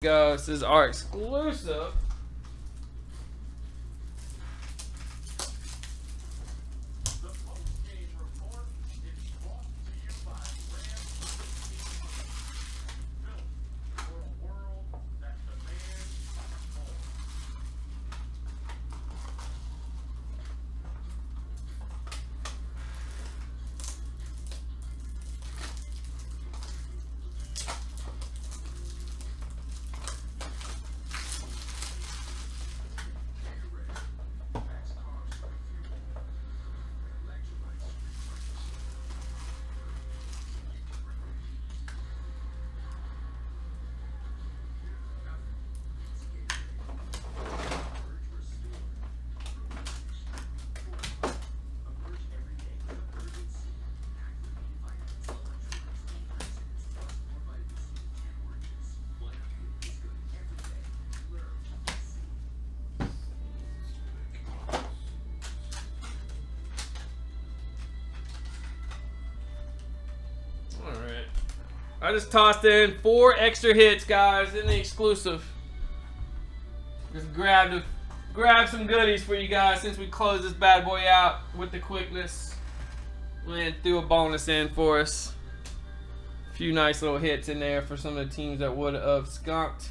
go. This is our exclusive. I just tossed in four extra hits, guys, in the exclusive. Just grabbed a, grab some goodies for you guys since we closed this bad boy out with the quickness. And threw a bonus in for us. A few nice little hits in there for some of the teams that would have skunked.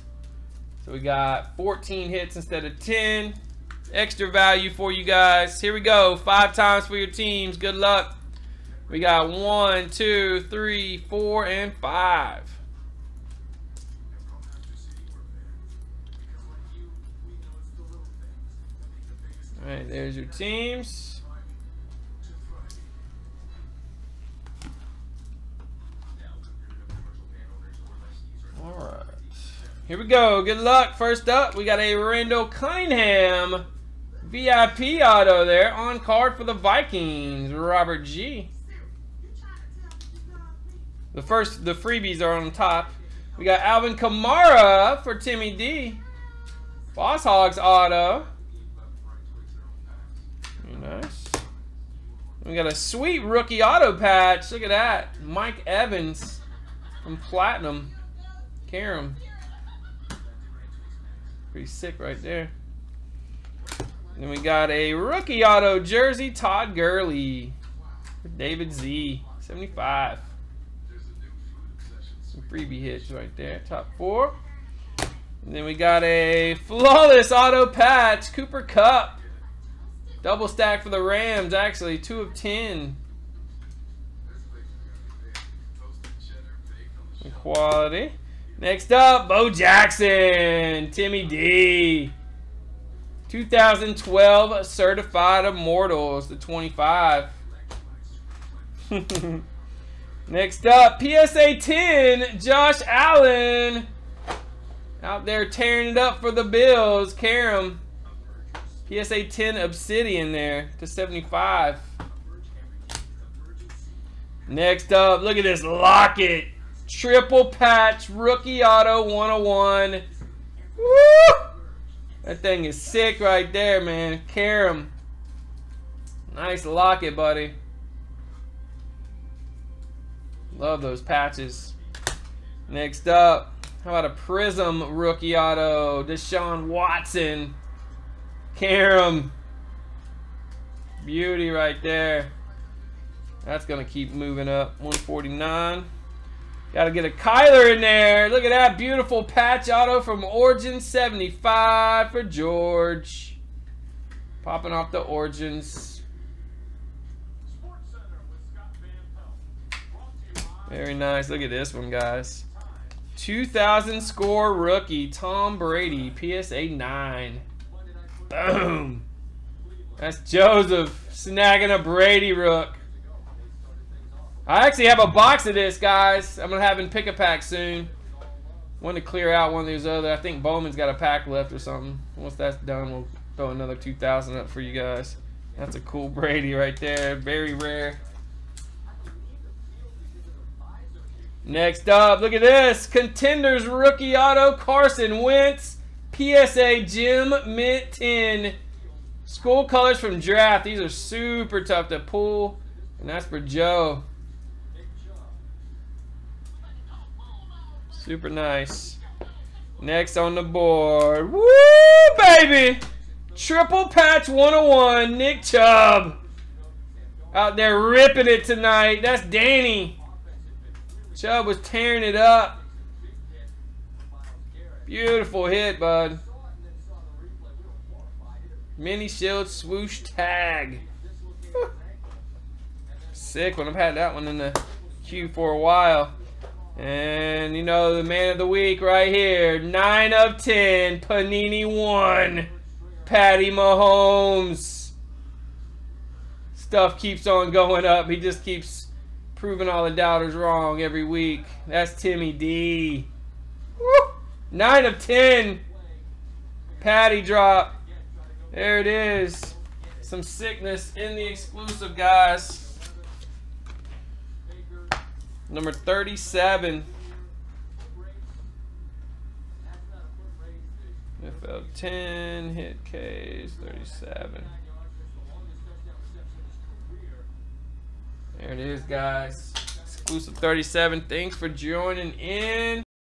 So we got 14 hits instead of 10. Extra value for you guys. Here we go. Five times for your teams. Good luck. We got one, two, three, four, and five. All right, there's your teams. All right. Here we go. Good luck. First up, we got a Randall Cunningham VIP auto there on card for the Vikings. Robert G. The first, the freebies are on top. We got Alvin Kamara for Timmy D. Boss Hogs auto. Very nice. We got a sweet rookie auto patch. Look at that. Mike Evans from Platinum. Karam. Pretty sick right there. Then we got a rookie auto jersey, Todd Gurley. For David Z. 75 freebie hits right there. Top four. And then we got a flawless auto patch, Cooper Kupp. Double stack for the Rams, actually. Two of ten. Quality. Next up, Bo Jackson. Timmy D. 2012 Certified Immortals, the 25. Next up, PSA 10, Josh Allen. Out there tearing it up for the Bills. Karam. PSA 10 Obsidian there to 75. Next up, look at this Lockett. Triple patch, rookie auto 101. Woo! That thing is sick right there, man. Karam. Nice Lockett, buddy. Love those patches. Next up, how about a Prism rookie auto? Deshaun Watson. Karam. Beauty right there. That's going to keep moving up. 149. Got to get a Kyler in there. Look at that beautiful patch auto from Origin 75 for George. Popping off the Origins. Very nice. Look at this one, guys. 2000 score rookie, Tom Brady, PSA 9. Boom. That's Joseph snagging a Brady rook. I actually have a box of this, guys. I'm going to have him pick a pack soon. Want to clear out one of these other. I think Bowman's got a pack left or something. Once that's done, we'll throw another 2,000 up for you guys. That's a cool Brady right there. Very rare. Next up, look at this. Contenders rookie auto, Carson Wentz. PSA Gem Mint 10. School colors from draft. These are super tough to pull. And that's for Joe. Super nice. Next on the board. Woo, baby! Triple patch 101, Nick Chubb. Out there ripping it tonight. That's Danny. Chubb was tearing it up. Beautiful hit, bud. Mini shield swoosh tag. Sick one. I've had that one in the queue for a while. And you know the man of the week right here. 9 of 10. Panini 1. Patty Mahomes. Stuff keeps on going up. He just keeps proving all the doubters wrong every week. That's Timmy D. Woo! 9 of 10. Patty drop. There it is. Some sickness in the exclusive, guys. Number 37. FL 10, hit K's 37. There it is, guys. Exclusive 37. Thanks for joining in.